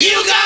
You got